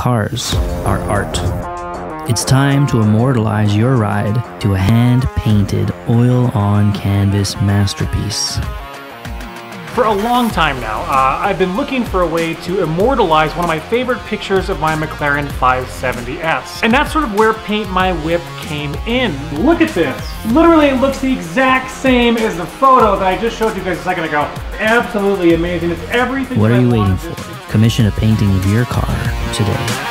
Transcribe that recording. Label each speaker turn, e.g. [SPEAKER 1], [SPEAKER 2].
[SPEAKER 1] cars are art. It's time to immortalize your ride to a hand painted, oil on canvas masterpiece.
[SPEAKER 2] For a long time now, uh, I've been looking for a way to immortalize one of my favorite pictures of my McLaren 570S. And that's sort of where Paint My Whip came in. Look at this. Literally, it looks the exact same as the photo that I just showed you guys a second ago. Absolutely amazing. It's everything
[SPEAKER 1] What are
[SPEAKER 2] I
[SPEAKER 1] you waiting for? Commission a painting of your car today.